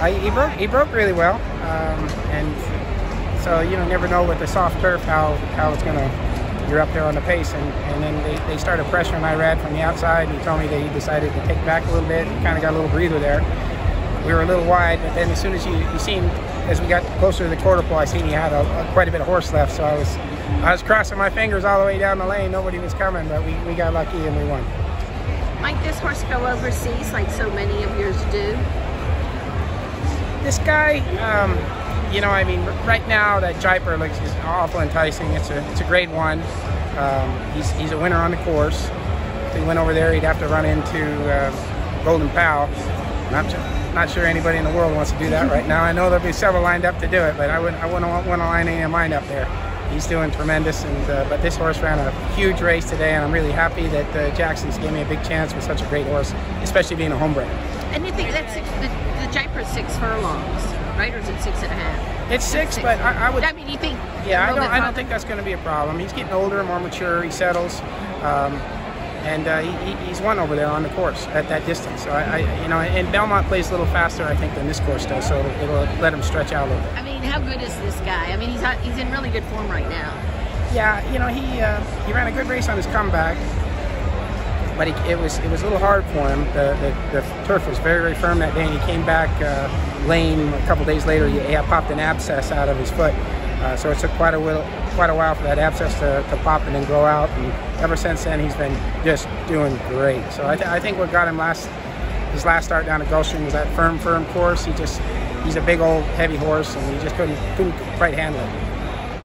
I, he broke he broke really well, um, and so you know never know with the soft turf how how it's gonna. You're up there on the pace, and, and then they, they started pressuring Irad from the outside. And he told me that he decided to take back a little bit. Kind of got a little breather there. We were a little wide, but then as soon as you, you seen as we got closer to the quarter pole, I seen he had a, a, quite a bit of horse left. So I was I was crossing my fingers all the way down the lane. Nobody was coming, but we, we got lucky and we won. Might this horse go overseas like so many of yours do? This guy, um, you know, I mean, right now that Jaipur looks is awful enticing. It's a it's a grade one. Um, he's he's a winner on the course. If he went over there, he'd have to run into uh, Golden Pal. I'm not sure anybody in the world wants to do that right now. I know there'll be several lined up to do it, but I wouldn't I wouldn't want to line any of mine up there. He's doing tremendous, and uh, but this horse ran a huge race today, and I'm really happy that uh, Jackson's gave me a big chance with such a great horse, especially being a homebred. And you think that's the, Jaipur's six furlongs, right? Or is it six and a half? It's six, six. but I, I, would. I mean, you think? Yeah, I don't. I don't think that's going to be a problem. He's getting older, more mature. He settles, um, and uh, he, he's won over there on the course at that distance. So I, I, you know, and Belmont plays a little faster, I think, than this course does. So it'll, it'll let him stretch out a little. I mean, how good is this guy? I mean, he's he's in really good form right now. Yeah, you know, he uh, he ran a good race on his comeback but he, it was it was a little hard for him. The, the, the, turf was very very firm that day, and he came back uh, lame a couple days later. He, he popped an abscess out of his foot, uh, so it took quite a while quite a while for that abscess to, to pop and then grow out. And ever since then, he's been just doing great. So I, th I think what got him last his last start down at Gulfstream was that firm firm course. He just he's a big old heavy horse, and he just couldn't couldn't quite handle it.